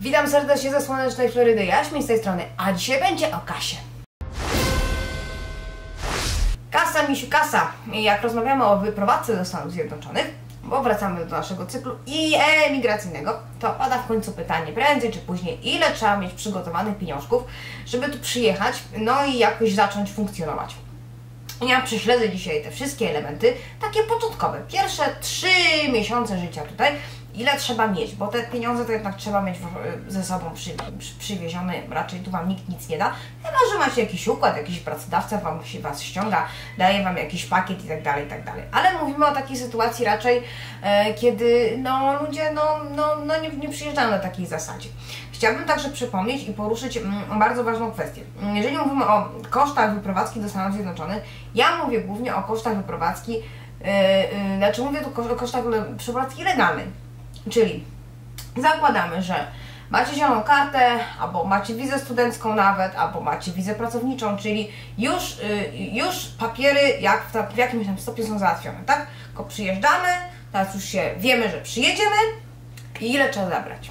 Witam serdecznie ze słonecznej Florydy, Jaśmin z tej strony, a dzisiaj będzie o kasie. Kasa, misiu, kasa. Jak rozmawiamy o wyprowadzce do Stanów Zjednoczonych, bo wracamy do naszego cyklu i emigracyjnego, to pada w końcu pytanie, prędzej czy później, ile trzeba mieć przygotowanych pieniążków, żeby tu przyjechać, no i jakoś zacząć funkcjonować. Ja prześledzę dzisiaj te wszystkie elementy, takie początkowe. Pierwsze trzy miesiące życia tutaj, ile trzeba mieć, bo te pieniądze to jednak trzeba mieć ze sobą przy, przy, przywiezione, raczej tu Wam nikt nic nie da, chyba, że macie jakiś układ, jakiś pracodawca Wam się Was ściąga, daje Wam jakiś pakiet i tak dalej, tak dalej. Ale mówimy o takiej sytuacji raczej, e, kiedy no, ludzie no, no, no nie, nie przyjeżdżają na takiej zasadzie. Chciałabym także przypomnieć i poruszyć mm, bardzo ważną kwestię. Jeżeli mówimy o kosztach wyprowadzki do Stanów Zjednoczonych, ja mówię głównie o kosztach wyprowadzki, yy, yy, znaczy mówię tu o kosztach przeprowadzki legalnej. Czyli zakładamy, że macie zieloną kartę, albo macie wizę studencką nawet, albo macie wizę pracowniczą, czyli już, yy, już papiery jak w, w jakimś tam stopniu są załatwione, tak? Tylko przyjeżdżamy, teraz już się wiemy, że przyjedziemy i ile trzeba zabrać.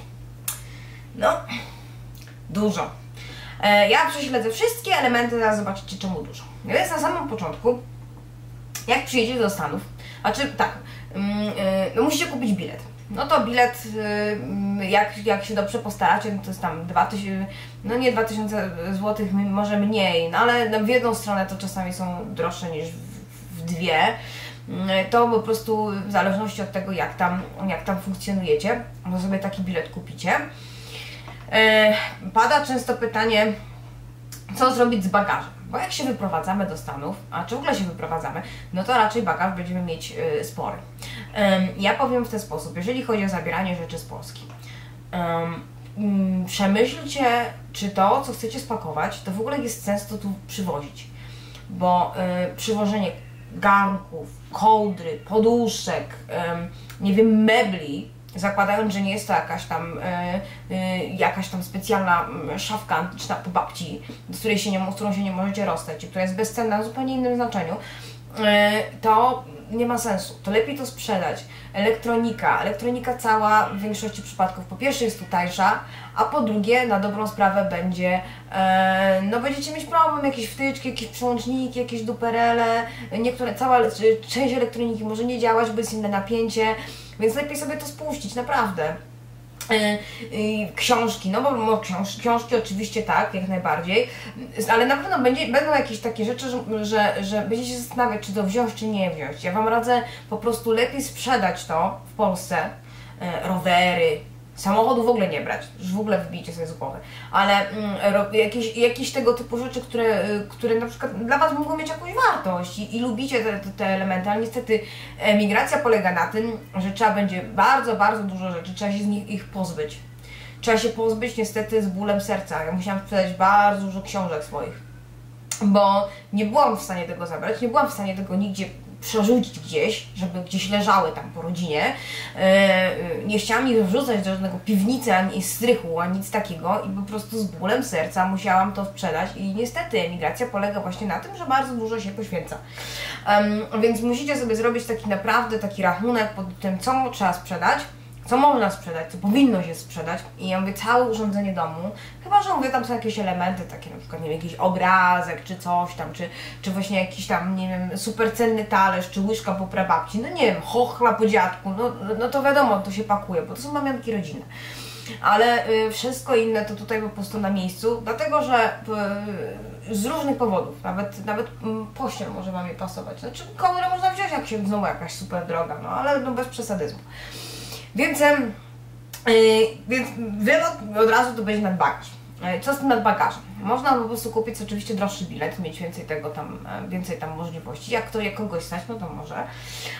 No, dużo. E, ja prześledzę wszystkie elementy, zaraz zobaczycie czemu dużo. Więc na samym początku, jak przyjedziecie do Stanów, znaczy tak, mm, e, no musicie kupić bilet. No to bilet, y, mm, jak, jak się dobrze postaracie, no to jest tam 2000, no nie 2000 zł, może mniej, no ale no w jedną stronę to czasami są droższe niż w, w dwie. Mm, To po prostu w zależności od tego, jak tam, jak tam funkcjonujecie, to sobie taki bilet kupicie. E, Pada często pytanie, co zrobić z bagażem? Bo jak się wyprowadzamy do Stanów, a czy w ogóle się wyprowadzamy, no to raczej bagaż będziemy mieć y, spory. Ja powiem w ten sposób, jeżeli chodzi o zabieranie rzeczy z Polski. mm, przemyślcie, czy to, co chcecie spakować, to w ogóle jest sens to tu przywozić. Bo y, przywożenie garnków, kołdry, poduszek, nie wiem, mebli, zakładając, że nie jest to jakaś tam, e, e, jakaś tam specjalna szafka antyczna po babci, z której się nie, z którą się nie możecie rozstać, która jest bezcenna w zupełnie innym znaczeniu, e, to nie ma sensu. To lepiej to sprzedać. Elektronika. Elektronika cała w większości przypadków po pierwsze jest tu tańsza, a po drugie na dobrą sprawę będzie, e, no będziecie mieć problem, jakieś wtyczki, jakieś przełączniki, jakieś duperele, niektóre, cała część elektroniki może nie działać, bo jest inne napięcie, więc lepiej sobie to spuścić, naprawdę. E, e, Książki, no bo książ, książki oczywiście tak, jak najbardziej, ale na pewno będzie, będą jakieś takie rzeczy, że, że, że będziecie się zastanawiać, czy to wziąć, czy nie wziąć. Ja Wam radzę po prostu lepiej sprzedać to w Polsce, e, rowery, samochodu w ogóle nie brać, już w ogóle wbijcie sobie z głowy, ale mm, jakieś, jakieś tego typu rzeczy, które, y, które na przykład dla Was mogą mieć jakąś wartość i, i lubicie te, te, te elementy, ale niestety emigracja polega na tym, że trzeba będzie bardzo, bardzo dużo rzeczy, trzeba się z nich ich pozbyć. Trzeba się pozbyć niestety z bólem serca. Ja musiałam sprzedać bardzo dużo książek swoich, bo nie byłam w stanie tego zabrać, nie byłam w stanie tego nigdzie przerzucić gdzieś, żeby gdzieś leżały tam po rodzinie. Yy, nie chciałam ich wrzucać do żadnego piwnicy, ani strychu, ani nic takiego i po prostu z bólem serca musiałam to sprzedać i niestety emigracja polega właśnie na tym, że bardzo dużo się poświęca. Więc musicie sobie zrobić taki naprawdę taki rachunek pod tym, co trzeba sprzedać, co można sprzedać, co powinno się sprzedać i ja mówię całe urządzenie domu, chyba, że mówię tam są jakieś elementy takie na przykład, nie wiem, jakiś obrazek czy coś tam, czy, czy właśnie jakiś tam, nie wiem, super cenny talerz, czy łyżka po prababci, no nie wiem, chochla po dziadku, no, no to wiadomo, to się pakuje, bo to są pamiątki rodzinne. Ale y, wszystko inne to tutaj po prostu na miejscu, dlatego że y, z różnych powodów, nawet, nawet mm, pościel może Wam je pasować. Znaczy kołdrę można wziąć, jak się znowu jakaś super droga, no ale no bez przesadyzmu. Więc, yy, więc wylot od razu to będzie nadbagaż. Yy, Co z tym nadbagażem? Można po prostu kupić oczywiście droższy bilet, mieć więcej tego tam, e, więcej tam możliwości. Jak to jak kogoś stać, no to może.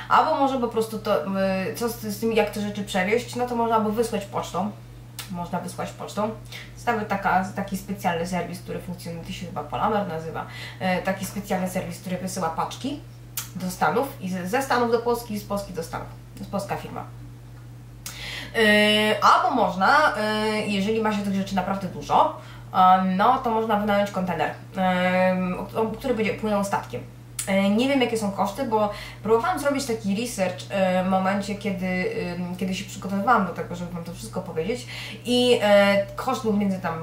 Albo może po prostu to, yy, co z, tym, jak te rzeczy przewieźć, no to można albo wysłać pocztą. Można wysłać pocztą. Jest nawet taka, taki specjalny serwis, który funkcjonuje, to się chyba Polamer nazywa. E, taki specjalny serwis, który wysyła paczki do Stanów i ze Stanów do Polski i z Polski do Stanów. To jest polska firma. Yy, albo można, yy, jeżeli ma się tych rzeczy naprawdę dużo, yy, no to można wynająć kontener, o- który będzie płynął statkiem. E, nie wiem, jakie są koszty, bo próbowałam zrobić taki research w momencie, kiedy, kiedy się przygotowywałam do tego, żeby Wam to wszystko powiedzieć i koszt był między tam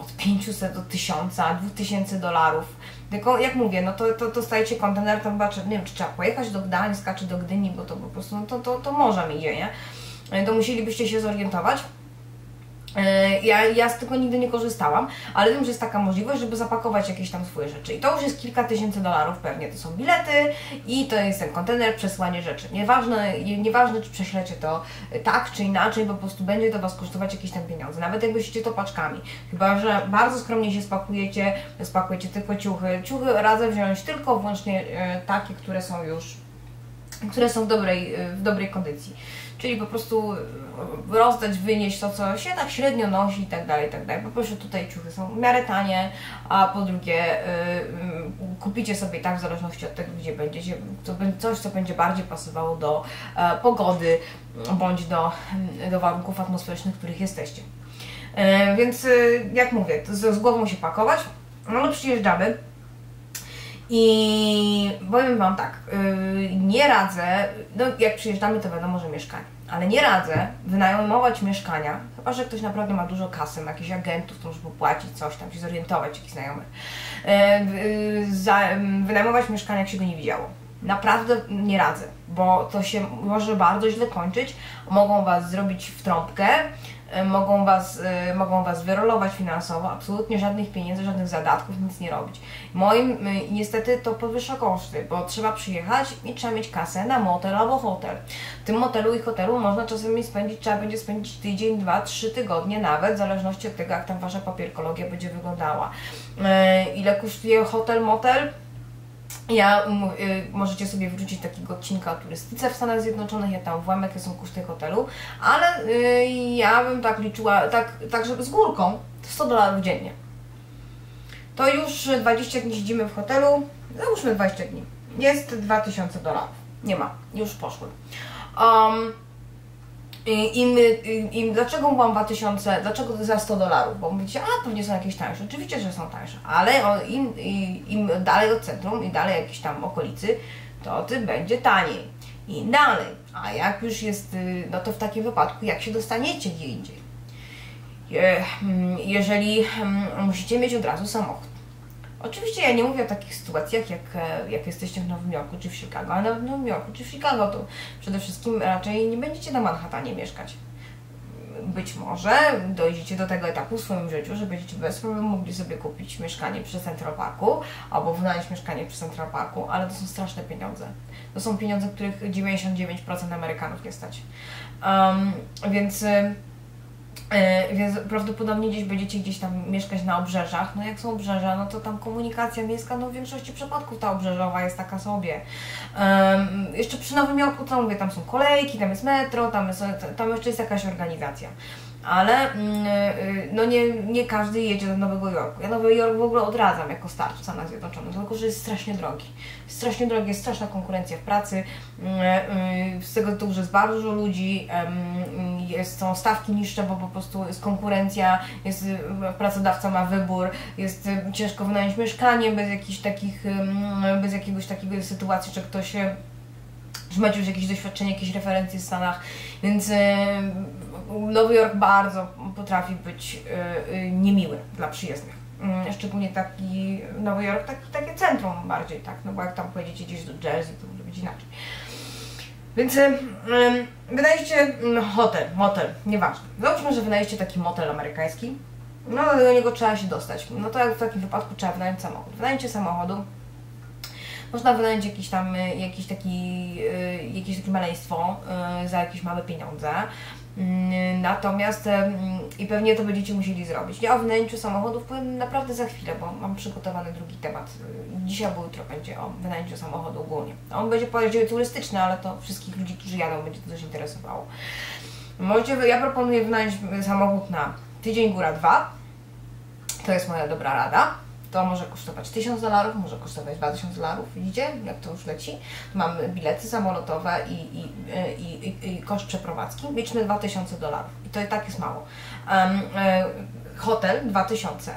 od 500 do 1000, 2000 dolarów. Tylko jak mówię, no to, to dostajecie kontener, tam chyba, nie wiem, czy trzeba pojechać do Gdańska, czy do Gdyni, bo to po prostu, no to, to, to morzem idzie, nie? To musielibyście się zorientować. E, ja, ja z tego nigdy nie korzystałam, ale wiem, że jest taka możliwość, żeby zapakować jakieś tam swoje rzeczy. I to już jest kilka tysięcy dolarów pewnie. To są bilety i to jest ten kontener, przesłanie rzeczy. Nieważne, nieważne czy prześlecie to tak czy inaczej, po prostu będzie to Was kosztować jakieś tam pieniądze. Nawet jakbyście to paczkami. Chyba, że bardzo skromnie się spakujecie, spakujecie tylko ciuchy. Ciuchy radzę wziąć tylko wyłącznie e, takie, które są już, które są w dobrej, w dobrej kondycji czyli po prostu e, rozdać, wynieść to, co się tak średnio nosi i tak dalej, i tak dalej. Po prostu tutaj ciuchy są w miarę tanie, a po drugie yy, kupicie sobie tak w zależności od tego, gdzie będziecie, to coś, co będzie bardziej pasowało do e, pogody bądź do, do warunków atmosferycznych, w których jesteście. E, więc jak mówię, z, z głową się pakować, no ale przyjeżdżamy, i powiem Wam tak, yy, nie radzę, no jak przyjeżdżamy to wiadomo, że mieszkanie, ale nie radzę wynajmować mieszkania, chyba że ktoś naprawdę ma dużo kasy, ma jakichś agentów, to może popłacić coś tam, się zorientować, jakichś znajomych. Yy, za, yy, wynajmować mieszkania, jak się go nie widziało. Naprawdę nie radzę, bo to się może bardzo źle kończyć, mogą Was zrobić w trąbkę, mogą was, e, mogą was wyrolować finansowo, absolutnie żadnych pieniędzy, żadnych zadatków, nic nie robić. Moim niestety to podwyższa koszty, bo trzeba przyjechać i trzeba mieć kasę na motel albo hotel. W tym motelu i hotelu można czasami spędzić, trzeba będzie spędzić tydzień, dwa, trzy tygodnie nawet, w zależności od tego, jak tam wasza papierkologia będzie wyglądała. E, ile kosztuje hotel, motel? Ja, y, możecie sobie wrócić takiego odcinka o turystyce w Stanach Zjednoczonych, ja tam jakie są koszty hotelu, ale y, ja bym tak liczyła, tak, tak żeby z górką, 100 dolarów dziennie. To już 20 dni siedzimy w hotelu, załóżmy 20 dni, jest 2000 dolarów, nie ma, już poszły. Um, im, im, dlaczego mam 2000, dlaczego za 100 dolarów? Bo mówicie, a pewnie są jakieś tańsze. Oczywiście, że są tańsze, ale im, im dalej od centrum i dalej jakieś tam okolicy, to tym będzie taniej. I dalej. A jak już jest, y, no to w takim wypadku, jak się dostaniecie gdzie indziej? Mm, jeżeli mm, musicie mieć od razu samochód Oczywiście ja nie mówię o takich sytuacjach, jak, e, jak jesteście w Nowym Jorku czy w Chicago, ale w Nowym Jorku czy w Chicago to przede wszystkim raczej nie będziecie na Manhattanie mieszkać. Być może dojdziecie do tego etapu w swoim życiu, że będziecie bez problemu mogli sobie kupić mieszkanie przy Central Parku albo wynająć mieszkanie przy Central Parku, ale to są straszne pieniądze. To są pieniądze, których 99% Amerykanów nie stać. Um, więc więc prawdopodobnie gdzieś będziecie gdzieś tam mieszkać na obrzeżach. No jak są obrzeża, no to tam komunikacja miejska, no w większości przypadków ta obrzeżowa jest taka sobie. Um, jeszcze przy Nowym Jorku, co mówię, tam są kolejki, tam jest metro, tam, jest, tam jeszcze jest jakaś organizacja ale mm, y, no nie, nie każdy jedzie do Nowego Jorku. Ja Nowy Jork w ogóle odradzam jako start w Stanach Zjednoczonych, dlatego że jest strasznie drogi. Strasznie drogi, jest straszna konkurencja w pracy, mm, y, z tego tytułu, że jest bardzo dużo ludzi, jest, są stawki niższe, bo po prostu jest konkurencja, jest, y, pracodawca ma wybór, jest ciężko wynająć mieszkanie bez jakichś takich, bez jakiegoś takiego sytuacji, że ktoś że macie już jakieś doświadczenie, jakieś referencje w Stanach, więc Nowy Jork bardzo potrafi być y, y, niemiły dla przyjezdnych. Mm, szczególnie taki Nowy Jork, taki, takie centrum bardziej, tak, no bo jak tam pojedziecie gdzieś do Jersey, to może być inaczej. Więc y, wynajdziecie mm, hotel, motel, nieważne. Załóżmy, że wynajdziecie taki motel amerykański, no do niego trzeba się dostać. No to jak w takim wypadku trzeba wynająć samochód. Wynajęcie samochodu, można wynająć jakiś tam, jakiś taki, jakieś takie maleństwo za jakieś małe pieniądze. Mm, natomiast i pewnie to będziecie musieli zrobić. Ja o wynajęciu samochodów powiem naprawdę za chwilę, bo mam przygotowany drugi temat. Dzisiaj albo jutro będzie o wynajęciu samochodu ogólnie. On będzie bardziej turystyczny, ale to wszystkich ludzi, którzy jadą, będzie to coś interesowało. Możecie, ja proponuję wynająć samochód na tydzień, góra dwa. To jest moja dobra rada to może kosztować 1000 dolarów, może kosztować 2000 dolarów, widzicie, jak to już leci. Mamy bilety samolotowe i, i, i, i, i koszt przeprowadzki, liczmy 2000 dolarów. I to i tak jest mało. Um, hotel 2000,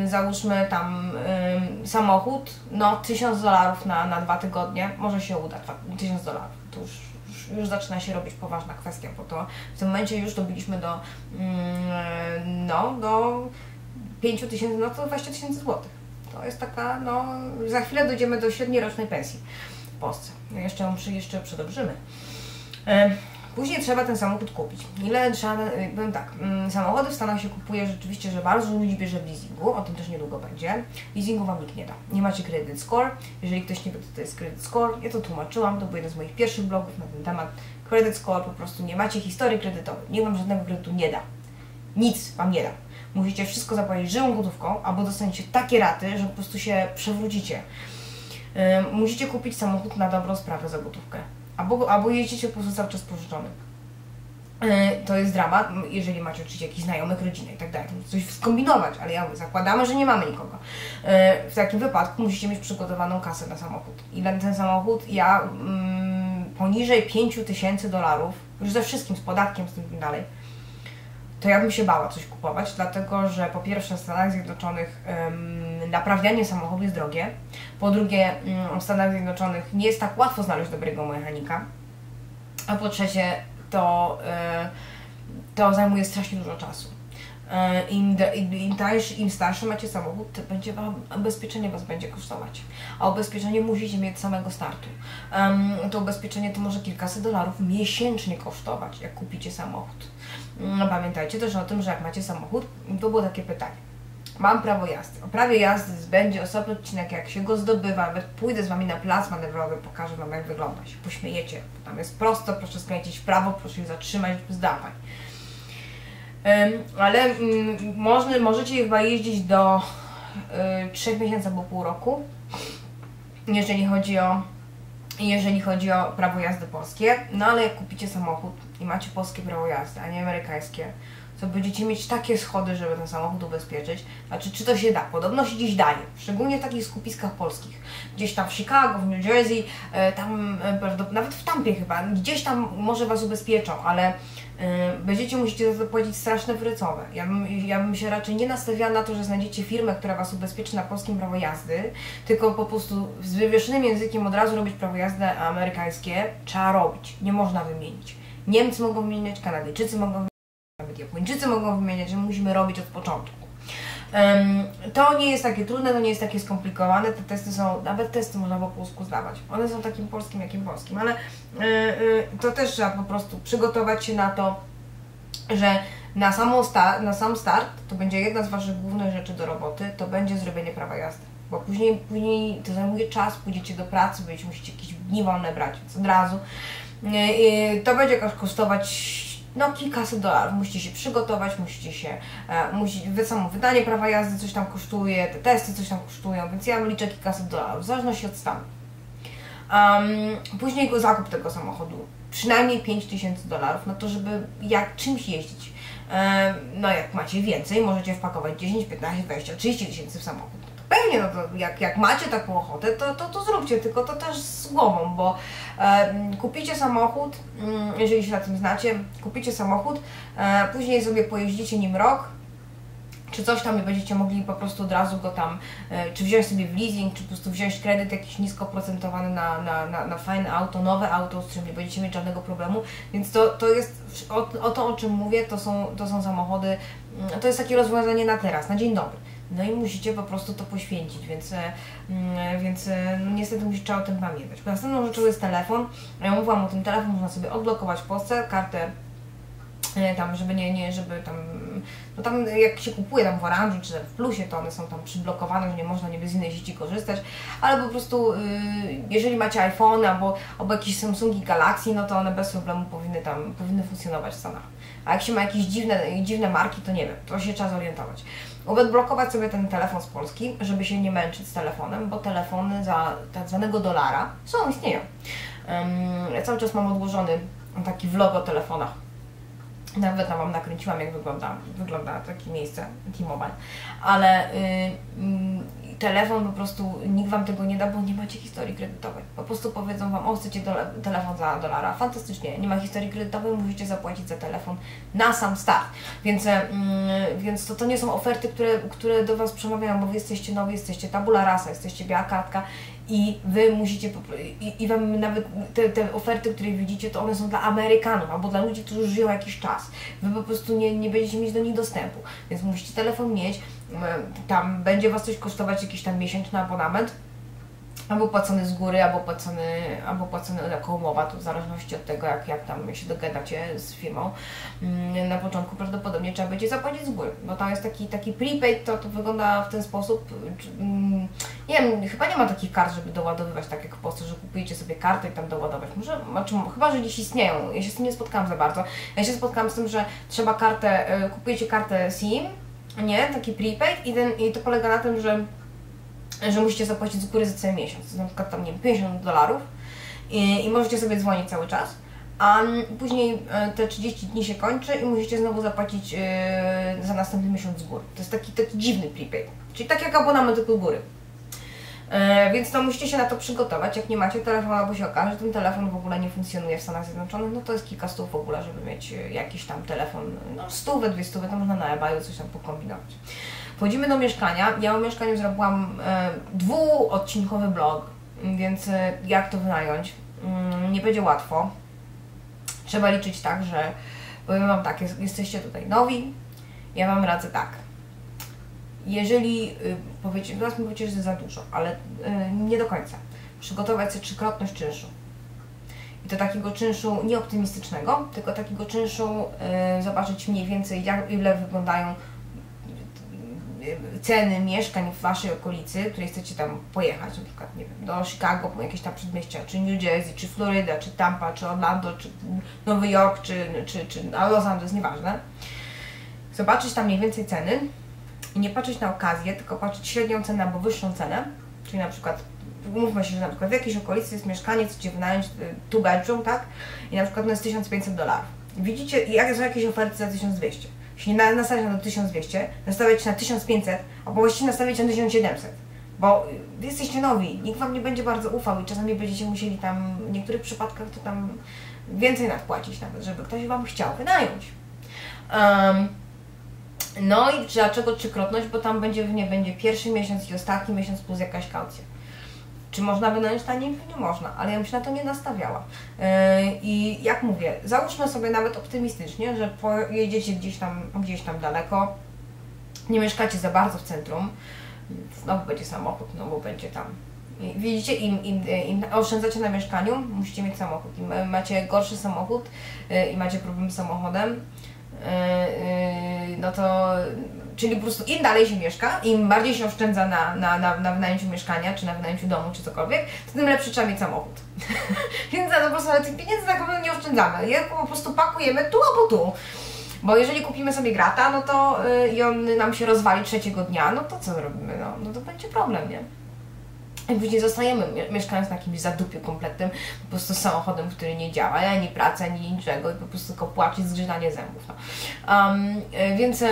Yy, załóżmy tam samochód, no 1000 dolarów na, na dwa tygodnie, może się uda, 1000 dolarów, to już, już, już, zaczyna się robić poważna kwestia, bo to w tym momencie już dobiliśmy do, yy, no, do 5000, no to 20 tysięcy złotych. To jest taka, no, za chwilę dojdziemy do średniej rocznej pensji w Polsce. No jeszcze ją jeszcze przedobrzymy. Później trzeba ten samochód kupić. Ile trzeba, y, powiem tak, mm, samochody w Stanach się kupuje rzeczywiście, że bardzo ludzi bierze w leasingu, o tym też niedługo będzie. Leasingu Wam nikt nie da. Nie macie credit score. Jeżeli ktoś nie wie, co to jest credit score, ja to tłumaczyłam, to był jeden z moich pierwszych blogów na ten temat. Credit score, po prostu nie macie historii kredytowej, nikt Wam żadnego kredytu nie da. Nic Wam nie da. Musicie wszystko zapłacić żywą gotówką, albo dostaniecie takie raty, że po prostu się przewrócicie. Musicie kupić samochód na dobrą sprawę za gotówkę albo, albo jeździcie po prostu cały czas pożyczony. To jest dramat, jeżeli macie oczywiście jakichś znajomych, rodzinę i tak dalej. Coś skombinować, ale ja mówię, zakładamy, że nie mamy nikogo. W takim wypadku musicie mieć przygotowaną kasę na samochód. I na ten samochód ja poniżej 5 tysięcy dolarów, już ze wszystkim, z podatkiem, z tym i dalej, to ja bym się bała coś kupować, dlatego że po pierwsze w Stanach Zjednoczonych naprawianie samochodu jest drogie, po drugie um, w Stanach Zjednoczonych nie jest tak łatwo znaleźć dobrego mechanika, a po trzecie to, y, to zajmuje strasznie dużo czasu. E, Im, im, tańszy, Im starszy macie samochód, tym będzie wam, ubezpieczenie Was będzie kosztować. A ubezpieczenie musicie mieć samego startu. To ubezpieczenie to może kilkaset dolarów miesięcznie kosztować, jak kupicie samochód. No, pamiętajcie też o tym, że jak macie samochód, to było takie pytanie. Mam prawo jazdy. O prawie jazdy będzie osobny odcinek, jak się go zdobywa. Nawet pójdę z Wami na plac manewrowy, pokażę Wam, jak wygląda. Się pośmiejecie. Tam jest prosto, proszę skręcić w prawo, proszę się zatrzymać bez dawań. Ale mm, można, możecie chyba jeździć do y, 3 miesięcy albo pół roku, jeżeli chodzi o jeżeli chodzi o prawo jazdy polskie. No ale jak kupicie samochód i macie polskie prawo jazdy, a nie amerykańskie, to będziecie mieć takie schody, żeby ten samochód ubezpieczyć. Znaczy, czy to się da? Podobno się gdzieś daje, szczególnie w takich skupiskach polskich. Gdzieś tam w Chicago, w New Jersey, e, tam e, nawet w Tampie chyba, gdzieś tam może Was ubezpieczą, ale e, będziecie musicie za to płacić straszne wrycowe. Ja bym, ja bym się raczej nie nastawiała na to, że znajdziecie firmę, która Was ubezpieczy na polskim prawo jazdy, tylko po prostu z wywieszonym językiem od razu robić prawo jazdy amerykańskie trzeba robić. Nie można wymienić. Niemcy mogą wymieniać, Kanadyjczycy mogą wymieniać, nawet Japończycy mogą wymieniać, że musimy robić od początku. To nie jest takie trudne, to nie jest takie skomplikowane, te testy są, nawet testy można po polsku zdawać. One są takim polskim, jakim polskim, ale yy, yy, to też trzeba po prostu przygotować się na to, że na, samą na sam start to będzie jedna z Waszych głównych rzeczy do roboty, to będzie zrobienie prawa jazdy. Bo później, później to zajmuje czas, pójdziecie do pracy, będziecie musicie jakieś dni wolne brać, więc od razu. Yy, to będzie kosztować no kilkaset dolarów. Musicie się przygotować, musicie się, e, musi, samo wydanie prawa jazdy coś tam kosztuje, te testy coś tam kosztują, więc ja liczę kilkaset dolarów, w zależności od stanu. Um, później go zakup tego samochodu, przynajmniej 5000 dolarów, no to żeby jak czymś jeździć. No jak macie więcej, możecie wpakować 10, 15, 20, 30 tysięcy w samochód pewnie, no to jak, jak macie taką ochotę, to, to, to zróbcie, tylko to też z głową, bo e, kupicie samochód, mm, jeżeli się na tym znacie, kupicie samochód, e, później sobie pojeździcie nim rok, czy coś tam i będziecie mogli po prostu od razu go tam, e, czy wziąć sobie w leasing, czy po prostu wziąć kredyt jakiś nisko procentowany na, na, na, na fajne auto, nowe auto, z którym nie będziecie mieć żadnego problemu, więc to, to jest, o, o to o czym mówię, to są, to są samochody, mm, to jest takie rozwiązanie na teraz, na dzień dobry. No i musicie po prostu to poświęcić, więc, e, mm, więc e, no niestety musicie o tym pamiętać. Następną rzeczą jest telefon. Ja mówiłam o tym, telefon można sobie odblokować w Polsce, kartę e, tam, żeby nie, nie, żeby tam, no tam jak się kupuje tam w Orange czy w Plusie, to one są tam przyblokowane, że nie można niby z innej sieci korzystać, ale po prostu y, jeżeli macie iPhone albo, albo jakieś Samsungi Galaxy, no to one bez problemu powinny tam, powinny funkcjonować w Stanach. A jak się ma jakieś dziwne, dziwne marki, to nie wiem, to się trzeba zorientować. Odblokować sobie ten telefon z Polski, żeby się nie męczyć z telefonem, bo telefony za tak zwanego dolara są, istnieją. Um, ja cały czas mam odłożony taki vlog o telefonach. Nawet tam Wam nakręciłam, jak wygląda, wygląda takie miejsce T-Mobile. Ale y, y, telefon po prostu nikt Wam tego nie da, bo nie macie historii kredytowej. Po prostu powiedzą Wam, o chcecie dole, telefon za dolara. Fantastycznie, nie ma historii kredytowej, musicie zapłacić za telefon na sam start. Więc, mm, więc to, to nie są oferty, które, które do Was przemawiają, bo Wy jesteście nowi, jesteście tabula rasa, jesteście biała kartka i Wy musicie, i, i Wam nawet te, te oferty, które widzicie, to one są dla Amerykanów albo dla ludzi, którzy żyją jakiś czas. Wy po prostu nie, nie będziecie mieć do nich dostępu, więc musicie telefon mieć, tam będzie Was coś kosztować jakiś tam miesięczny abonament, albo płacony z góry, albo płacony, albo płacony jako umowa, to w zależności od tego, jak, jak tam się dogadacie z firmą. Mm, na początku prawdopodobnie trzeba będzie zapłacić z góry, bo tam jest taki, taki prepaid, to, to wygląda w ten sposób, mm, nie wiem, chyba nie ma takich kart, żeby doładowywać tak jak w Polsce, że kupujecie sobie kartę i tam doładować. Może, znaczy, chyba, że gdzieś istnieją, ja się z tym nie spotkałam za bardzo. Ja się spotkałam z tym, że trzeba kartę, e, kupujecie kartę SIM, nie, taki prepaid i, ten, i to polega na tym, że że musicie zapłacić z góry za cały miesiąc, na przykład tam nie wiem, 50 dolarów i, i możecie sobie dzwonić cały czas, a później e, te 30 dni się kończy i musicie znowu zapłacić e, za następny miesiąc z góry. To jest taki, taki dziwny prepaid, czyli tak jak abonament tylko góry. E, więc to musicie się na to przygotować. Jak nie macie telefonu, albo się okaże, że ten telefon w ogóle nie funkcjonuje w Stanach Zjednoczonych, no to jest kilka stów w ogóle, żeby mieć jakiś tam telefon, no stówę, dwie stówy, to można na eBayu coś tam pokombinować. Wchodzimy do mieszkania. Ja o mieszkaniu zrobiłam e, dwuodcinkowy blog, więc e, jak to wynająć? Mm, nie będzie łatwo. Trzeba liczyć tak, że powiem Wam tak, jest, jesteście tutaj nowi, ja Wam radzę tak. Jeżeli y, powiecie, teraz mi powiecie, że za dużo, ale y, nie do końca. Przygotować sobie trzykrotność czynszu. I to takiego czynszu nie optymistycznego, tylko takiego czynszu y, zobaczyć mniej więcej, jak, ile wyglądają ceny mieszkań w Waszej okolicy, której chcecie tam pojechać, na przykład, nie wiem, do Chicago, po jakieś tam przedmieścia, czy New Jersey, czy Floryda, czy Tampa, czy Orlando, czy Nowy Jork, czy, czy, czy Los Angeles, nieważne. Zobaczyć tam mniej więcej ceny i nie patrzeć na okazję, tylko patrzeć średnią cenę albo wyższą cenę, czyli na przykład umówmy się, że na przykład w jakiejś okolicy jest mieszkanie, chcecie wynająć y, two bedroom, tak? I na przykład no jest 1500 dolarów. Widzicie, jak są jakieś oferty za 1200 się nie nastawiać na 1200, nastawiać na 1500, albo właściwie nastawiać na 1700. Bo jesteście nowi, nikt Wam nie będzie bardzo ufał i czasami będziecie musieli tam, w niektórych przypadkach to tam więcej nadpłacić nawet, żeby ktoś Wam chciał wynająć. Um, no i dlaczego trzykrotność? Bo tam będzie, nie będzie pierwszy miesiąc i ostatni miesiąc plus jakaś kaucja. Czy można wynająć taniej? Nie można, ale ja bym się na to nie nastawiała. Yy, I jak mówię, załóżmy sobie nawet optymistycznie, że pojedziecie gdzieś tam, gdzieś tam daleko, nie mieszkacie za bardzo w centrum, znowu będzie samochód, no bo będzie tam. Widzicie, im, im, im oszczędzacie na mieszkaniu, musicie mieć samochód. Im macie gorszy samochód yy, i macie problem z samochodem, no to Czyli po prostu im dalej się mieszka, im bardziej się oszczędza na, na, na, na wynajęciu mieszkania, czy na wynajęciu domu, czy cokolwiek, to tym lepszy trzeba mieć samochód. Więc po prostu ale tych pieniędzy tak naprawdę nie oszczędzamy. Je po prostu pakujemy tu albo tu. Bo jeżeli kupimy sobie grata, no to yy, i on nam się rozwali trzeciego dnia, no to co zrobimy? No, no to będzie problem, nie? I później zostajemy mieszkając na jakimś zadupiu kompletnym, po prostu samochodem, który nie działa, ani praca, ani niczego i po prostu tylko płacz i zgrzytanie zębów. No. Um, więc,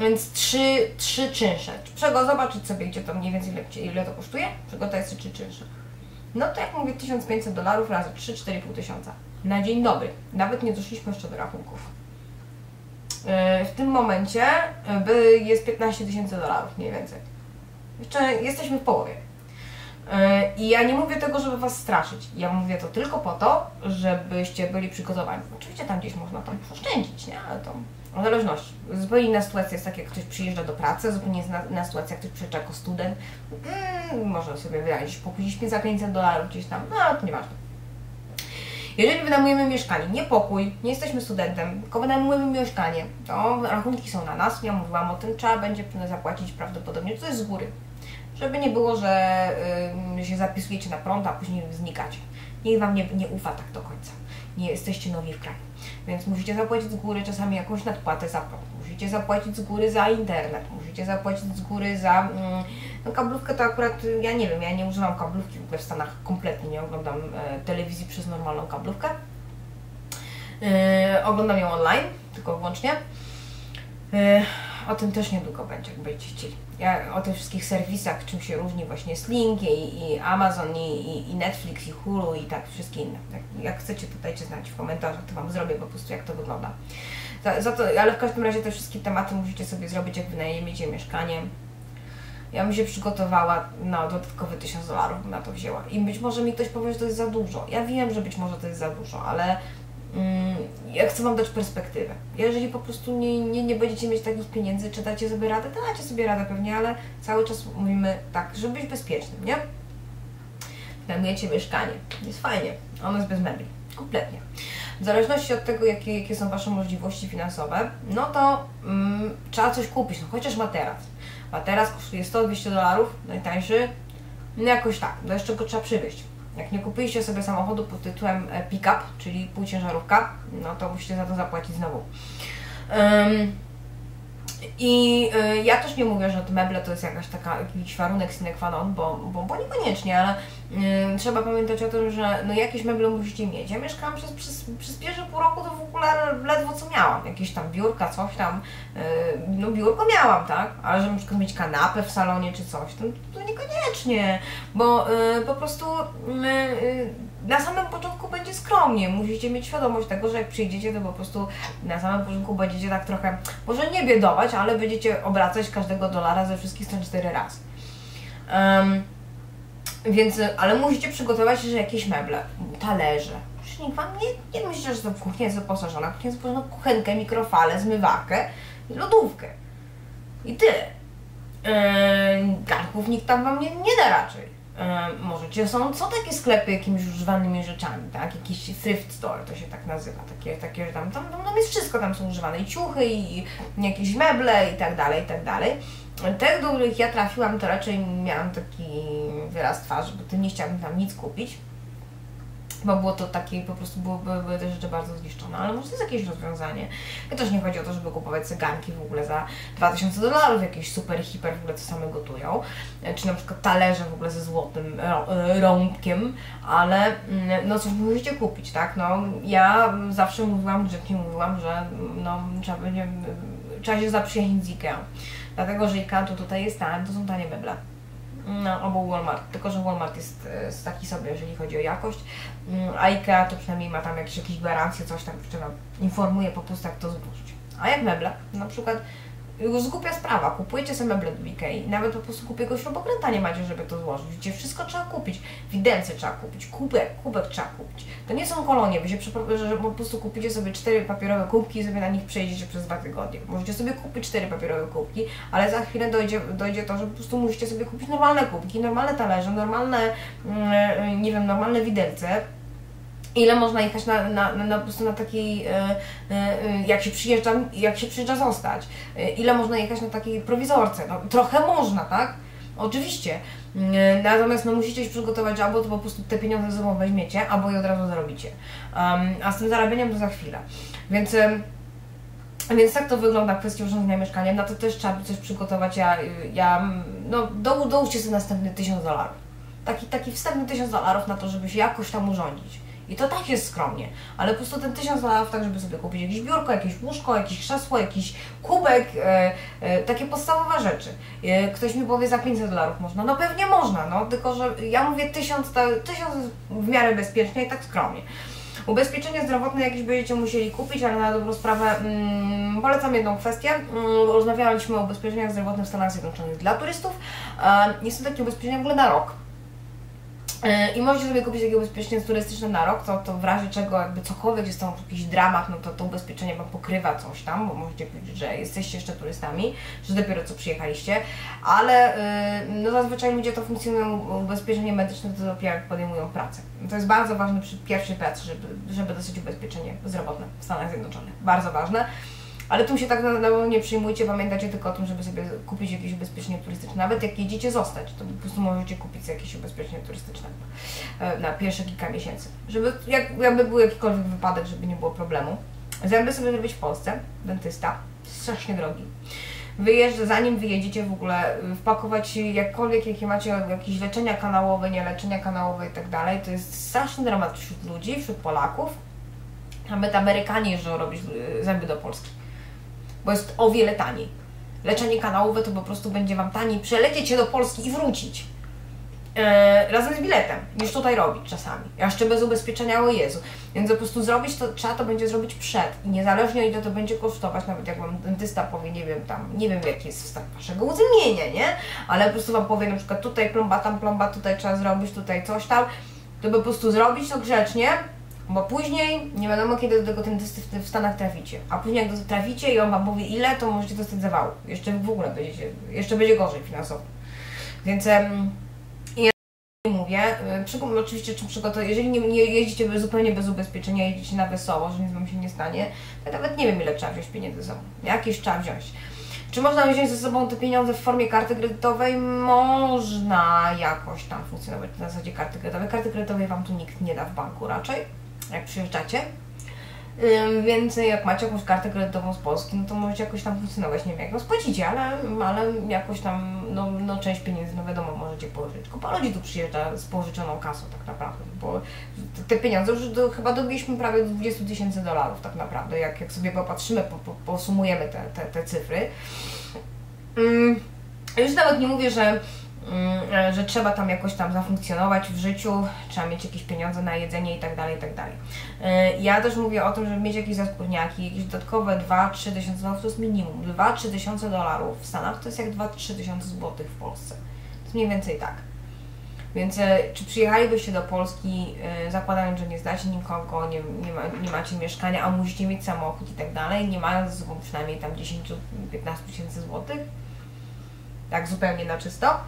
więc trzy, trzy czynsze. Czego zobaczyć sobie, gdzie to mniej więcej ile, ile to kosztuje? Przygotować sobie trzy czynsze. No to jak mówię, 1500 dolarów razy 3-4,5 tysiąca. Na dzień dobry. Nawet nie doszliśmy jeszcze do rachunków. E, w tym momencie e, jest 15 tysięcy dolarów mniej więcej. Jeszcze jesteśmy w połowie. E, I ja nie mówię tego, żeby Was straszyć. Ja mówię to tylko po to, żebyście byli przygotowani. Oczywiście tam gdzieś można tam oszczędzić, nie? Ale to w zależności. Zupełnie inna sytuacja jest tak, jak ktoś przyjeżdża do pracy, zupełnie inna sytuacja, jak ktoś przyjeżdża jako student. Mm, może sobie wydać pokój za 500 dolarów gdzieś tam, no to nieważne. Jeżeli wynajmujemy mieszkanie, nie pokój, nie jesteśmy studentem, tylko wynajmujemy mieszkanie, to rachunki są na nas, ja mówiłam o tym, trzeba będzie zapłacić prawdopodobnie, jest z góry żeby nie było, że y, się zapisujecie na prąd, a później znikacie. Nikt Wam nie, nie ufa tak do końca. Nie jesteście nowi w kraju. Więc musicie zapłacić z góry czasami jakąś nadpłatę za prąd. Musicie zapłacić z góry za internet. Musicie zapłacić z góry za... Mm, no kablówkę to akurat, ja nie wiem, ja nie używam kablówki w ogóle w Stanach kompletnie. Nie oglądam e, telewizji przez normalną kablówkę. E, oglądam ją online, tylko wyłącznie. E, o tym też niedługo będzie, jak będziecie chcieli. O tych wszystkich serwisach, czym się różni właśnie Slink i, i Amazon i, i, i, Netflix i Hulu i tak wszystkie inne. Jak, jak chcecie, to dajcie znać w komentarzach, to Wam zrobię po prostu jak to wygląda. Za, za to, ale w każdym razie te wszystkie tematy musicie sobie zrobić, jak wynajmiecie mieszkanie. Ja bym się przygotowała na dodatkowe 1000 dolarów, na to wzięła. I być może mi ktoś powie, że to jest za dużo. Ja wiem, że być może to jest za dużo, ale ja chcę Wam dać perspektywę. Jeżeli po prostu nie, nie, nie będziecie mieć takich pieniędzy, czy dacie sobie radę, to dacie sobie radę pewnie, ale cały czas mówimy tak, żeby być bezpiecznym, nie? Zajmujecie mieszkanie. Jest fajnie. Ono jest bez mebli. Kompletnie. W zależności od tego, jakie, jakie są Wasze możliwości finansowe, no to mm, trzeba coś kupić, no chociaż materac. Materac kosztuje 100-200 dolarów, najtańszy, no jakoś tak, do jeszcze go trzeba przywieźć. Jak nie kupiliście sobie samochodu pod tytułem e, pick-up, czyli półciężarówka, no to musicie za to zapłacić znowu. Um, i y, ja też nie mówię, że te meble to jest jakaś taka, jakiś warunek sine qua non, bo, bo, bo niekoniecznie, ale trzeba pamiętać o tym, że no jakieś meble musicie mieć. Ja mieszkałam przez, przez, przez pierwsze pół roku, to w ogóle ledwo co miałam. Jakieś tam biurka, coś tam, no biurko miałam, tak? Ale żeby na przykład mieć kanapę w salonie czy coś, to, to niekoniecznie, bo y, po prostu y, y, na samym początku będzie skromnie. Musicie mieć świadomość tego, że jak przyjdziecie, to po prostu na samym początku będziecie tak trochę, może nie biedować, ale będziecie obracać każdego dolara ze wszystkich stron cztery razy. Um, więc, ale musicie przygotować że jakieś meble, talerze. Przecież nikt Wam nie, nie myśli, że to kuchnia jest wyposażona. Kuchnia jest wyposażona kuchenkę, mikrofalę, zmywarkę i lodówkę. I tyle. Yy, nikt tam Wam nie, nie da raczej możecie. Są, są takie sklepy jakimiś używanymi rzeczami, tak? Jakiś thrift store to się tak nazywa. Takie, takie że tam, tam, tam jest wszystko, tam są używane i ciuchy, i jakieś meble i tak dalej, i tak dalej. Te, do których ja trafiłam, to raczej miałam taki wyraz twarzy, bo ty nie chciałabym tam nic kupić bo było to takie, po prostu były, były te rzeczy bardzo zniszczone, ale może to jest jakieś rozwiązanie. I też nie chodzi o to, żeby kupować cyganki w ogóle za 2000 dolarów, jakieś super, hiper w ogóle to same gotują, czy na przykład talerze w ogóle ze złotym rąbkiem, ale mm, no coś musicie kupić, tak? No ja zawsze mówiłam, grzecznie mówiłam, że no trzeba będzie, trzeba się zaprzyjaźnić z Ikea, dlatego, że Ikea to tutaj jest tanie, to są tanie meble. No, albo Walmart, tylko że Walmart jest, jest taki sobie, jeżeli chodzi o jakość, mm, a IKEA to przynajmniej ma tam jakieś, jakieś gwarancje, coś tam, trzeba informuje po jak to złożyć. A jak meble, na przykład już zgłupia sprawa, kupujecie sobie meble do Ikei, nawet po prostu kupiego śrubokręta nie macie, żeby to złożyć, gdzie wszystko trzeba kupić, widelce trzeba kupić, kubek, kubek trzeba kupić. To nie są kolonie, wy się że po prostu kupicie sobie cztery papierowe kubki i sobie na nich przejdziecie przez dwa tygodnie. Możecie sobie kupić cztery papierowe kubki, ale za chwilę dojdzie, dojdzie to, że po prostu musicie sobie kupić normalne kubki, normalne talerze, normalne, mm, nie wiem, normalne widelce, ile można jechać na, na, na, na, po prostu na takiej, e, e, jak się przyjeżdża, jak się przyjeżdża zostać, e, ile można jechać na takiej prowizorce, no trochę można, tak? Oczywiście, natomiast no, musicie się przygotować, albo to po prostu te pieniądze ze sobą weźmiecie, albo je od razu zarobicie, um, a z tym zarabianiem to za chwilę, więc... Więc tak to wygląda kwestia urządzenia mieszkania, na to też trzeba by coś przygotować. Ja, ja no, do, dołóżcie sobie następny 1000 dolarów. Taki, taki wstępny 1000 dolarów na to, żeby się jakoś tam urządzić. I to tak jest skromnie, ale po prostu ten tysiąc dolarów tak, żeby sobie kupić jakieś biurko, jakieś łóżko, jakieś krzesło, jakiś kubek, e, e, takie podstawowe rzeczy. E, ktoś mi powie za 500 dolarów można, no pewnie można, no tylko, że ja mówię tysiąc, tysiąc w miarę bezpiecznie i tak skromnie. Ubezpieczenie zdrowotne jakieś będziecie musieli kupić, ale na dobrą sprawę mm, polecam jedną kwestię. Mm, rozmawialiśmy o ubezpieczeniach zdrowotnych w Stanach Zjednoczonych dla turystów. E, jest to takie ubezpieczenie w ogóle na rok. E, I możecie sobie kupić takie ubezpieczenie turystyczne na rok, to, to w razie czego jakby cokolwiek jest tam jakiś dramat, no to to ubezpieczenie Wam pokrywa coś tam, bo możecie powiedzieć, że jesteście jeszcze turystami, że dopiero co przyjechaliście, ale yy, no zazwyczaj ludzie to funkcjonują, ubezpieczenie medyczne to dopiero jak podejmują pracę. To jest bardzo ważne przy pierwszej pracy, żeby, żeby dostać ubezpieczenie zdrowotne w Stanach Zjednoczonych. Bardzo ważne. Ale tu się tak na, na nie przyjmujcie, pamiętajcie tylko o tym, żeby sobie kupić jakieś ubezpieczenie turystyczne. Nawet jak jedziecie zostać, to po prostu możecie kupić jakieś ubezpieczenie turystyczne e, na pierwsze kilka miesięcy. Żeby jak, jakby był jakikolwiek wypadek, żeby nie było problemu. Zęby sobie zrobić w Polsce, dentysta, strasznie drogi. Wyjeżdża, zanim wyjedziecie w ogóle, wpakować jakkolwiek, jakie macie jakieś leczenia kanałowe, nie leczenia kanałowe i tak dalej, to jest straszny dramat wśród ludzi, wśród Polaków. Nawet Amerykanie jeżdżą robić y, zęby do Polski bo jest o wiele taniej. Leczenie kanałowe to po prostu będzie Wam taniej przelecieć się do Polski i wrócić. E, razem z biletem, niż tutaj robić czasami. A jeszcze bez ubezpieczenia, o Jezu. Więc po prostu zrobić to, trzeba to będzie zrobić przed. I niezależnie ile to będzie kosztować, nawet jak Wam dentysta powie, nie wiem, tam, nie wiem jaki jest stan Waszego uzymienia, nie? Ale po prostu Wam powie na przykład tutaj plomba, tam plomba, tutaj trzeba zrobić, tutaj coś tam, to by po prostu zrobić to grzecznie, bo później nie wiadomo kiedy do tego dentysty w, w Stanach traficie. A później jak do traficie i on Wam powie ile, to możecie dostać zawału. Jeszcze w ogóle będziecie, jeszcze będzie gorzej finansowo. Więc... Um, mówię, y, oczywiście czy przygotować, jeżeli nie, nie jeździcie zupełnie bez ubezpieczenia, jedziecie na wesoło, że nic Wam się nie stanie, to ja nawet nie wiem ile trzeba wziąć pieniędzy ze sobą, jakieś trzeba wziąć. Czy można wziąć ze sobą te pieniądze w formie karty kredytowej? Można jakoś tam funkcjonować na zasadzie karty kredytowej. Karty kredytowej Wam tu nikt nie da w banku raczej, jak przyjeżdżacie. Więc jak macie jakąś kartę kredytową z Polski, no to możecie jakoś tam funkcjonować. Nie wiem jak ją spłacicie, ale, ale jakoś tam, no, no część pieniędzy, no wiadomo, możecie położyć. Kupa ludzi tu przyjeżdża z pożyczoną kasą tak naprawdę, bo te pieniądze już do, chyba dobiliśmy prawie do 20 tysięcy dolarów tak naprawdę, jak, jak sobie popatrzymy, po, po, posumujemy te, te, te cyfry. Już nawet nie mówię, że że trzeba tam jakoś tam zafunkcjonować w życiu, trzeba mieć jakieś pieniądze na jedzenie i tak dalej, i tak dalej. E, ja też mówię o tym, żeby mieć jakieś zaskórniaki, jakieś dodatkowe 2-3 tysiące dolarów, to jest minimum. 2-3 tysiące dolarów w Stanach to jest jak 2-3 tysiące złotych w Polsce. To jest mniej więcej tak. Więc e, czy przyjechalibyście do Polski, zakładając, że nie znacie nikogo, nie, nie, ma, nie macie mieszkania, a musicie mieć samochód i tak dalej, nie mając ze sobą przynajmniej tam 10-15 tysięcy złotych, tak zupełnie na czysto,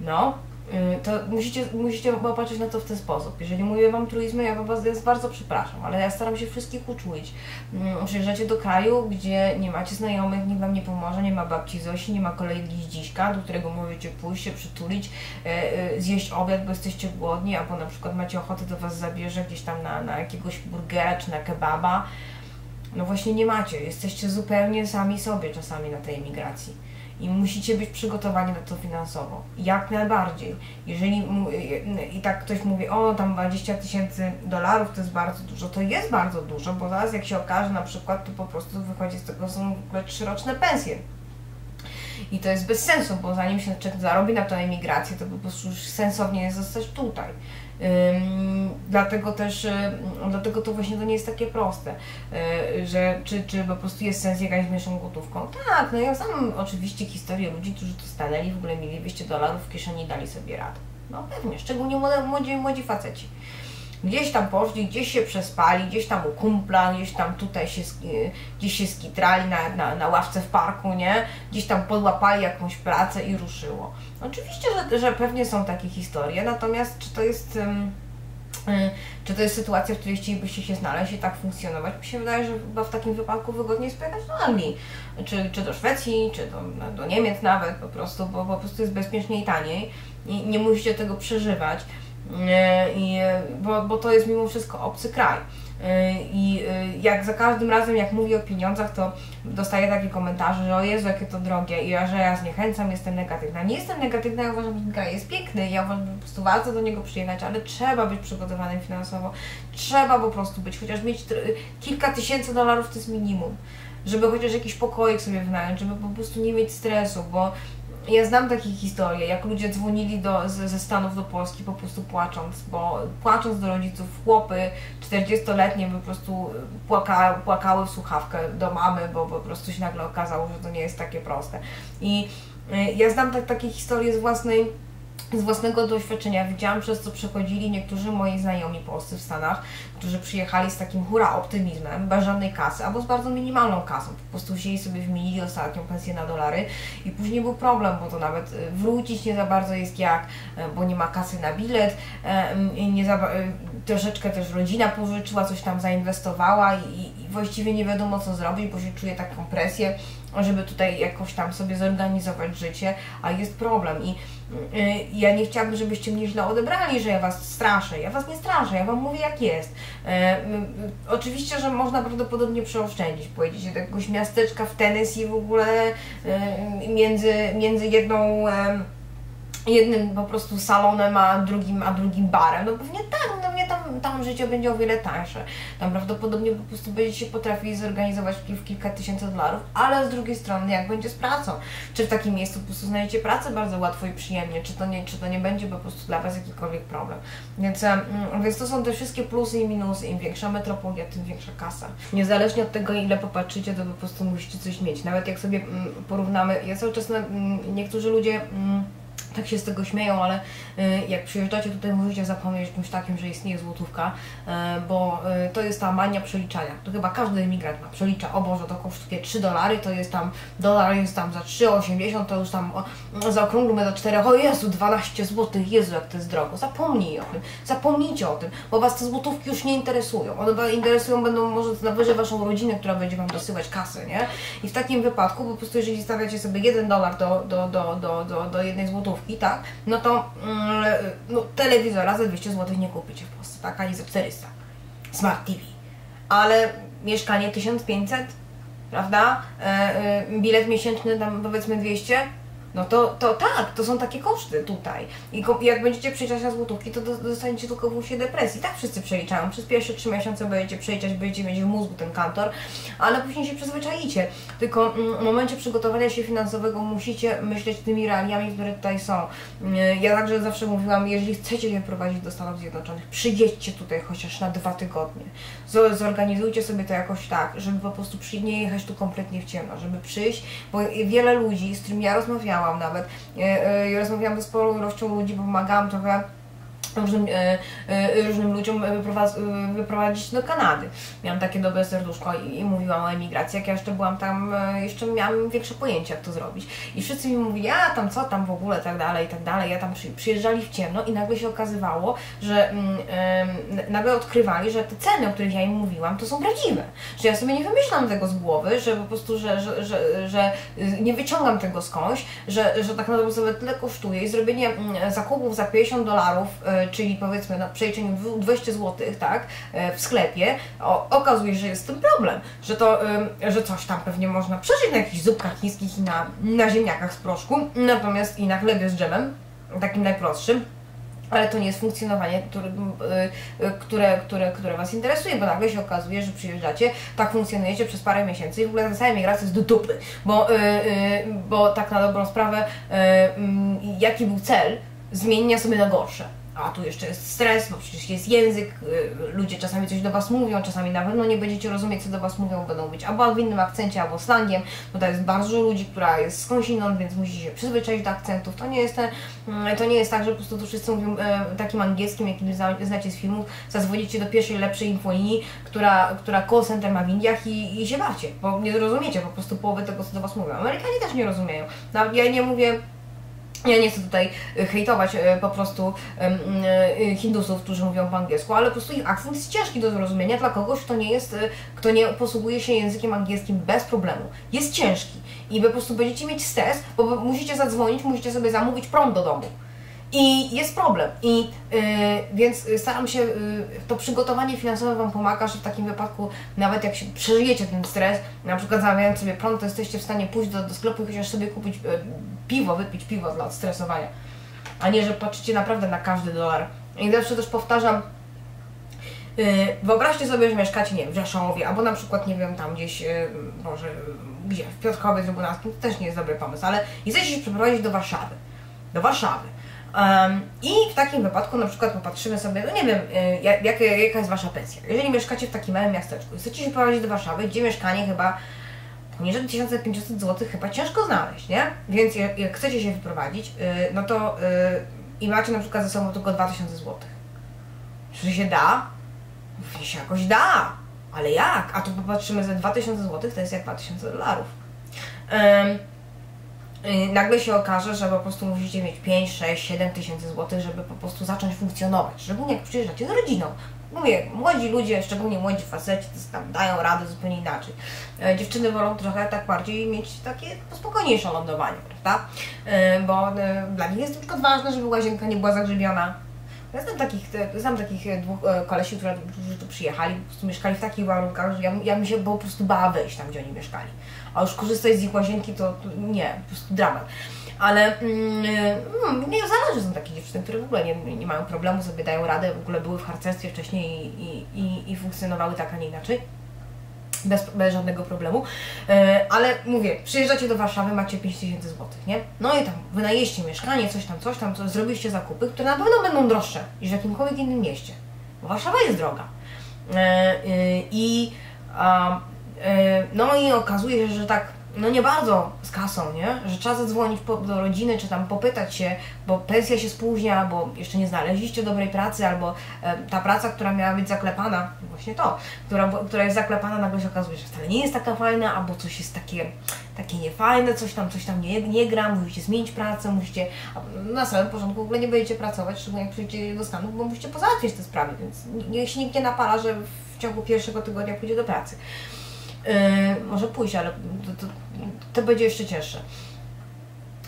no, y, to musicie, musicie popatrzeć na to w ten sposób. Jeżeli mówię Wam truizmy, ja Was jest bardzo przepraszam, ale ja staram się wszystkich uczulić. Mm, przyjeżdżacie do kraju, gdzie nie macie znajomych, nikt Wam nie pomoże, nie ma babci Zosi, nie ma kolegi Zdziśka, do którego możecie pójść się przytulić, y, y, zjeść obiad, bo jesteście głodni, albo na przykład macie ochotę, do Was zabierze gdzieś tam na, na jakiegoś burgera czy na kebaba. No właśnie nie macie, jesteście zupełnie sami sobie czasami na tej emigracji i musicie być przygotowani na to finansowo. Jak najbardziej. Jeżeli i tak ktoś mówi, o tam 20 tysięcy dolarów to jest bardzo dużo, to jest bardzo dużo, bo zaraz jak się okaże na przykład, to po prostu wychodzi z tego są w ogóle trzyroczne pensje. I to jest bez sensu, bo zanim się człowiek zarobi na tę emigrację, to po prostu już sensownie jest zostać tutaj. Dlatego też, dlatego to właśnie to nie jest takie proste, yy, że czy, czy po prostu jest sens jechać z mniejszą gotówką. Tak, no ja znam oczywiście historię ludzi, którzy tu stanęli, w ogóle mieli 200 dolarów w kieszeni i dali sobie radę. No pewnie, szczególnie młodzi, młodzi faceci gdzieś tam poszli, gdzieś się przespali, gdzieś tam u kumpla, gdzieś tam tutaj się, gdzieś się skitrali na, na, na ławce w parku, nie? Gdzieś tam podłapali jakąś pracę i ruszyło. Oczywiście, że, że pewnie są takie historie, natomiast czy to jest... Um, czy to jest sytuacja, w której chcielibyście się znaleźć i tak funkcjonować? Mi się wydaje, że chyba w takim wypadku wygodniej jest pojechać do Anglii, czy, czy do Szwecji, czy do, do Niemiec nawet po prostu, bo po prostu jest bezpieczniej i taniej i nie musicie tego przeżywać. I, bo, bo to jest mimo wszystko obcy kraj. I jak za każdym razem, jak mówię o pieniądzach, to dostaję takie komentarze, że o Jezu, jakie to drogie i że ja zniechęcam, jestem negatywna. Nie jestem negatywna, ja uważam, że ten kraj jest piękny, ja uważam, że po prostu warto do niego przyjechać, ale trzeba być przygotowanym finansowo. Trzeba po prostu być, chociaż mieć kilka tysięcy dolarów to jest minimum żeby chociaż jakiś pokoik sobie wynająć, żeby po prostu nie mieć stresu, bo ja znam takie historie, jak ludzie dzwonili do, ze Stanów do Polski po prostu płacząc, bo płacząc do rodziców, chłopy 40-letnie po prostu płaka, płakały w słuchawkę do mamy, bo po prostu się nagle okazało, że to nie jest takie proste. I y, ja znam tak, takie historie z własnej z własnego doświadczenia widziałam, przez co przechodzili niektórzy moi znajomi polscy w Stanach, którzy przyjechali z takim hura optymizmem, bez żadnej kasy, albo z bardzo minimalną kasą. Po prostu wzięli sobie, wymienili ostatnią pensję na dolary i później był problem, bo to nawet y, wrócić nie za bardzo jest jak, y, bo nie ma kasy na bilet, y, nie za, troszeczkę też rodzina pożyczyła, coś tam zainwestowała i, i właściwie nie wiadomo co zrobić, bo się czuje taką presję, żeby tutaj jakoś tam sobie zorganizować życie, a jest problem i ja nie chciałabym, żebyście mnie źle odebrali, że ja Was straszę. Ja Was nie straszę, ja Wam mówię jak jest. Y, y, oczywiście, że można prawdopodobnie przeoszczędzić. Pojedziecie do jakiegoś miasteczka w Tennessee w ogóle między, między jedną jednym po prostu salonem, a drugim, a drugim barem. No pewnie tak, no mnie tam tam życie będzie o wiele tańsze. Tam prawdopodobnie po prostu będziecie potrafili zorganizować w kilka tysięcy dolarów, ale z drugiej strony, jak będzie z pracą? Czy w takim miejscu po prostu znajdziecie pracę bardzo łatwo i przyjemnie? Czy to nie, czy to nie będzie po prostu dla Was jakikolwiek problem? Więc, więc to są te wszystkie plusy i minusy. Im większa metropolia, tym większa kasa. Niezależnie od tego, ile popatrzycie, to po prostu musicie coś mieć. Nawet jak sobie mm, porównamy, ja cały czas, mm, niektórzy ludzie mm, tak się z tego śmieją, ale y, jak przyjeżdżacie tutaj, musicie zapomnieć o czymś takim, że istnieje złotówka, y, bo y, to jest ta mania przeliczania. To chyba każdy emigrant ma. Przelicza, o Boże, to kosztuje 3 dolary, to jest tam, dolar jest tam za 3,80, to już tam zaokrąglmy do 4, o Jezu, 12 zł, Jezu, jak to jest drogo. Zapomnij o tym, zapomnijcie o tym, bo Was te złotówki już nie interesują. One interesują będą może najwyżej Waszą rodzinę, która będzie Wam dosyłać kasy, nie? I w takim wypadku po prostu, jeżeli stawiacie sobie 1 dolar do, do, do, do, do, do jednej złotówki, i tak, no to mm, no, telewizora za 200 zł nie kupicie w Polsce, tak, ani za 400. Smart TV. Ale mieszkanie 1500, prawda? E, e, bilet miesięczny tam powiedzmy 200, no to, to tak, to są takie koszty tutaj. I jak będziecie przeliczać na złotówki, to dostaniecie tylko w się depresji. Tak wszyscy przeliczają. Przez pierwsze trzy miesiące będziecie przeliczać, będziecie mieć w mózgu ten kantor, ale później się przyzwyczajicie. Tylko mm, w momencie przygotowania się finansowego musicie myśleć tymi realiami, które tutaj są. Mm, ja także zawsze mówiłam, jeżeli chcecie się prowadzić do Stanów Zjednoczonych, przyjedźcie tutaj chociaż na dwa tygodnie. Zorganizujcie sobie to jakoś tak, żeby po prostu nie jechać tu kompletnie w ciemno, żeby przyjść, bo wiele ludzi, z którymi ja rozmawiałam, nawet. E, e, rozmawiałam z sporą ilością ludzi, pomagałam trochę różnym, e, e, różnym ludziom wyprowadzić do Kanady. Miałam takie dobre serduszko i, i, mówiłam o emigracji, jak ja jeszcze byłam tam, e, jeszcze miałam większe pojęcie, jak to zrobić. I wszyscy mi mówili, a tam co tam w ogóle, tak dalej, tak dalej. Ja tam przy, przyjeżdżali w ciemno i nagle się okazywało, że mm, nagle odkrywali, że te ceny, o których ja im mówiłam, to są prawdziwe. Że ja sobie nie wymyślam tego z głowy, że po prostu, że, że, że, że nie wyciągam tego skądś, że, że tak naprawdę sobie tyle kosztuje i zrobienie mm, zakupów za 50 dolarów czyli powiedzmy na przeliczeniu 200 zł, tak, e, w sklepie, o, okazuje się, że jest ten problem, że to, że coś tam pewnie można przeżyć na jakichś zupkach chińskich i na, na ziemniakach z proszku, natomiast i na chlebie z dżemem, takim najprostszym, ale to nie jest funkcjonowanie, które, e, które, które, które Was interesuje, bo nagle się okazuje, że przyjeżdżacie, tak funkcjonujecie przez parę miesięcy i w ogóle ta cała migracja jest do dupy, bo, e, bo tak na dobrą sprawę, jaki był cel, zmienia sobie na gorsze a tu jeszcze jest stres, bo przecież jest język, y, ludzie czasami coś do Was mówią, czasami na pewno nie będziecie rozumieć, co do Was mówią, będą być albo w innym akcencie, albo slangiem, bo to jest bardzo dużo ludzi, która jest skądinąd, więc musicie się przyzwyczaić do akcentów. To nie jest, mm, to nie jest tak, że po prostu tu wszyscy mówią e, takim angielskim, jakim znacie z filmów, zadzwonicie do pierwszej, lepszej infolinii, która, która call center ma w Indiach i, i się bacie, bo nie rozumiecie po prostu połowy tego, co do Was mówią. Amerykanie też nie rozumieją. Ja nie mówię ja nie chcę tutaj y, hejtować y, po prostu y, Hindusów, którzy mówią po angielsku, ale po prostu ich akcent jest ciężki do zrozumienia dla kogoś, kto nie jest, kto nie posługuje się językiem angielskim bez problemu. Jest ciężki i po prostu będziecie mieć stres, bo musicie zadzwonić, musicie sobie zamówić prąd do domu. I jest problem. I yy, więc staram się, yy, to przygotowanie finansowe Wam pomaga, że w takim wypadku, nawet jak się przeżyjecie ten stres, na przykład zamawiając sobie prąd, to jesteście w stanie pójść do, do sklepu i chociaż sobie kupić yy, piwo, wypić piwo dla odstresowania. A nie, że patrzycie naprawdę na każdy dolar. I zawsze też powtarzam, Wyobraźcie sobie, że mieszkacie, nie wiem, w Rzeszowie, albo na przykład, nie wiem, tam gdzieś, może gdzie, w Piotrkowie Trybunalskim, to też nie jest dobry pomysł, ale chcecie się przeprowadzić do Warszawy. Do Warszawy. Um, I w takim wypadku na przykład popatrzymy sobie, no nie wiem, y, jak, jaka jest Wasza pensja. Jeżeli mieszkacie w takim małym miasteczku, chcecie się prowadzić do Warszawy, gdzie mieszkanie chyba poniżej 1500 zł chyba ciężko znaleźć, nie? Więc jak, jak chcecie się wyprowadzić, yy, no to yy, i macie na przykład ze sobą tylko 2000 zł. Czy się da? Pewnie się jakoś da, ale jak? A tu popatrzymy, za 2000 zł to jest jak 2000 dolarów. Yy, Y, nagle się okaże, że po prostu musicie mieć 5, 6, 7 tysięcy złotych, żeby po prostu zacząć funkcjonować. Szczególnie jak przyjeżdżacie z rodziną. Mówię, młodzi ludzie, szczególnie młodzi faceci, tam dają radę zupełnie inaczej. E, dziewczyny wolą trochę tak bardziej mieć takie spokojniejsze lądowanie, prawda? E, bo e, dla nich jest na przykład ważne, żeby łazienka nie była zagrzebiona, Ja znam takich, znam takich dwóch kolesi, którzy, tu przyjechali, po prostu mieszkali w takich warunkach, że ja, ja bym się po prostu bała wejść tam, gdzie oni mieszkali. A już korzystać z ich łazienki to, nie, po prostu dramat. Ale mm, mm, nie zależy, są takie dziewczyny, które w ogóle nie, nie mają problemu, sobie dają radę, w ogóle były w harcerstwie wcześniej i, i, i, i funkcjonowały tak, a nie inaczej bez, bez żadnego problemu. E, ale mówię, przyjeżdżacie do Warszawy, macie 5000 zł, nie? No i tam wynajęście mieszkanie, coś tam, coś tam, coś, zrobiliście zakupy, które na pewno będą droższe niż w jakimkolwiek innym mieście. Bo Warszawa jest droga. E, e, I no i okazuje się, że tak no nie bardzo z kasą, nie? Że trzeba zadzwonić po, do rodziny, czy tam popytać się, bo pensja się spóźnia, bo jeszcze nie znaleźliście dobrej pracy, albo e, ta praca, która miała być zaklepana, właśnie to, która, która jest zaklepana, nagle się okazuje, że wcale nie jest taka fajna, albo coś jest takie, takie niefajne, coś tam, coś tam nie, nie gra, musicie zmienić pracę, musicie, na samym początku w ogóle nie będziecie pracować, szczególnie jak przyjdziecie do Stanów, bo musicie pozałatwiać te sprawy, więc niech się nikt nie napala, że w ciągu pierwszego tygodnia pójdzie do pracy. Yy, może pójść, ale to, to, to będzie jeszcze cięższe.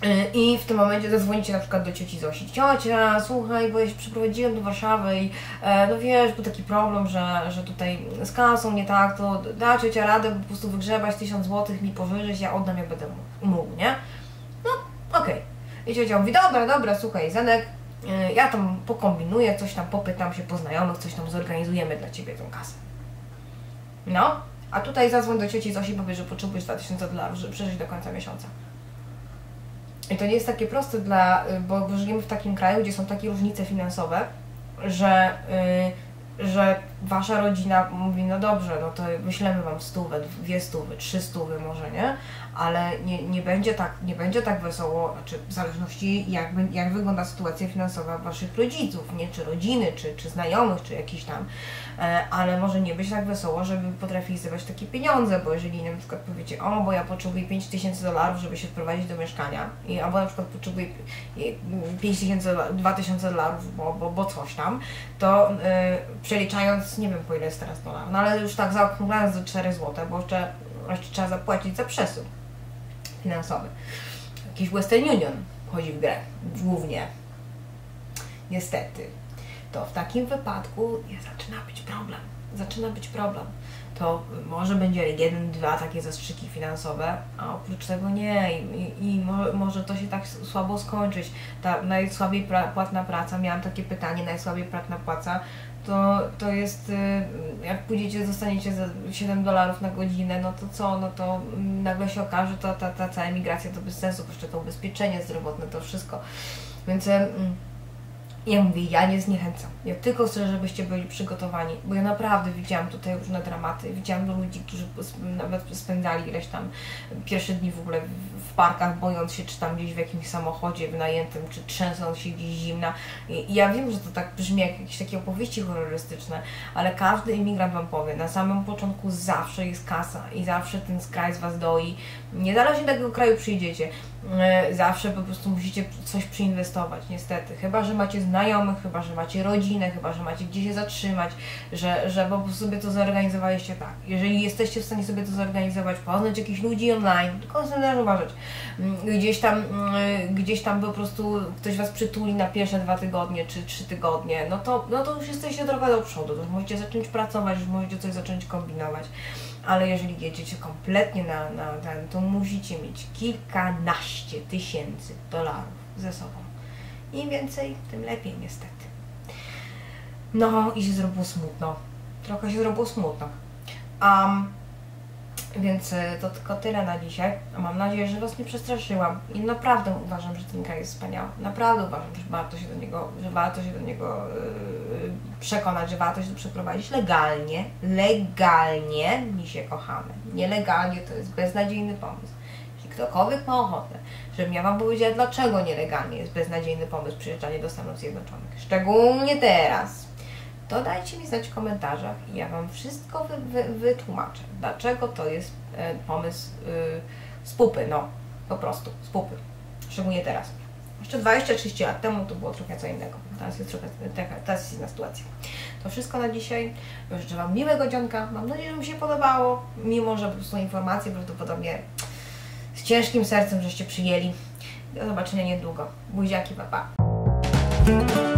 Yy, I w tym momencie zadzwonicie na przykład do cioci Zosi. Ciocia, słuchaj, bo ja się przyprowadziłem do Warszawy i e, no wiesz, był taki problem, że, że tutaj z kasą nie tak, to da ciocia radę po prostu wygrzebać tysiąc złotych, mi powyżyć, ja oddam, jak będę mógł, nie? No, okej. I ciocia mówi, dobra, dobra, słuchaj, Zenek, yy, ja tam pokombinuję, coś tam popytam się po znajomych, coś tam zorganizujemy dla Ciebie tą kasę. No, a tutaj zadzwoń do cioci Zosi powie, że potrzebujesz 2000 dolarów, żeby przeżyć do końca miesiąca. I to nie jest takie proste, dla, bo, bo żyjemy w takim kraju, gdzie są takie różnice finansowe, że, yy, że wasza rodzina mówi, no dobrze, no to wyślemy wam stówę, dwie stówy, trzy stówy może, nie? Ale nie, nie, będzie tak, nie będzie tak wesoło, znaczy w zależności jak, jak wygląda sytuacja finansowa waszych rodziców, nie? Czy rodziny, czy, czy znajomych, czy jakiś tam E, ale może nie być tak wesoło, żeby potrafili zdawać takie pieniądze, bo jeżeli na przykład powiecie, o, bo ja potrzebuję 5 tysięcy dolarów, żeby się wprowadzić do mieszkania, i, albo na przykład potrzebuję 5 tysięcy, 2 tysiące dolarów, bo, bo, bo coś tam, to yy, przeliczając, nie wiem po ile jest teraz dolar, no ale już tak zaokrąglając do 4 zł, bo jeszcze, jeszcze trzeba zapłacić za przesył finansowy. Jakiś Western Union wchodzi w grę, głównie. Niestety to w takim wypadku zaczyna być problem. Zaczyna być problem. To może będzie jeden, dwa takie zastrzyki finansowe, a oprócz tego nie. I, i, może, to się tak słabo skończyć. Ta najsłabiej pra, płatna praca, miałam takie pytanie, najsłabiej płatna płaca, to, to jest, y, jak pójdziecie, zostaniecie za 7 dolarów na godzinę, no to co, no to nagle się okaże, to ta, ta cała emigracja to bez sensu, jeszcze to ubezpieczenie zdrowotne, to wszystko. Więc ja mówię, ja nie zniechęcam. Ja tylko chcę, żebyście byli przygotowani, bo ja naprawdę widziałam tutaj różne dramaty. Widziałam ludzi, którzy nawet spędzali ileś tam pierwsze dni w ogóle w parkach, bojąc się, czy tam gdzieś w jakimś samochodzie wynajętym, czy trzęsąc się gdzieś zimna. I ja wiem, że to tak brzmi jak jakieś takie opowieści horrorystyczne, ale każdy imigrant Wam powie, na samym początku zawsze jest kasa i zawsze ten kraj z Was doi. Niezależnie do jakiego kraju przyjdziecie, zawsze po prostu musicie coś przyinwestować, niestety. Chyba, że macie znajomych, chyba, że macie rodzinę, chyba, że macie gdzie się zatrzymać, że, że po prostu sobie to zorganizowaliście tak. Jeżeli jesteście w stanie sobie to zorganizować, poznać jakichś ludzi online, tylko należy uważać. Mm, gdzieś tam, mm, gdzieś tam po prostu ktoś Was przytuli na pierwsze dwa tygodnie czy trzy tygodnie, no to, no to już jesteście trochę do przodu, to już możecie zacząć pracować, już możecie coś zacząć kombinować ale jeżeli jedziecie kompletnie na, na ten, to musicie mieć kilkanaście tysięcy dolarów ze sobą. Im więcej, tym lepiej niestety. No i się zrobiło smutno. Trochę się zrobiło smutno. Um, więc e, to tylko tyle na dzisiaj. Mam nadzieję, że Was nie przestraszyłam. I naprawdę uważam, że ten kraj jest wspaniały. Naprawdę uważam, że warto się do niego, że warto się do niego yy, przekonać, że warto się przeprowadzić legalnie. Legalnie mi się kochamy. Nielegalnie to jest beznadziejny pomysł. Jeśli ktokolwiek ma ochotę, żebym ja Wam powiedziała, dlaczego nielegalnie jest beznadziejny pomysł przyjeżdżania do Stanów Zjednoczonych. Szczególnie teraz to dajcie mi znać w komentarzach i ja Wam wszystko wy, wy, wytłumaczę, dlaczego to jest e, pomysł y, z pupy, no po prostu, z pupy, szczególnie teraz. Jeszcze 20-30 lat temu to było trochę co innego, teraz jest trochę, teraz jest inna sytuacja. To wszystko na dzisiaj, życzę Wam miłego dzionka, mam nadzieję, że mi się podobało, mimo że po prostu informacje prawdopodobnie z ciężkim sercem żeście przyjęli. Do zobaczenia niedługo. Buziaki, papa. Pa.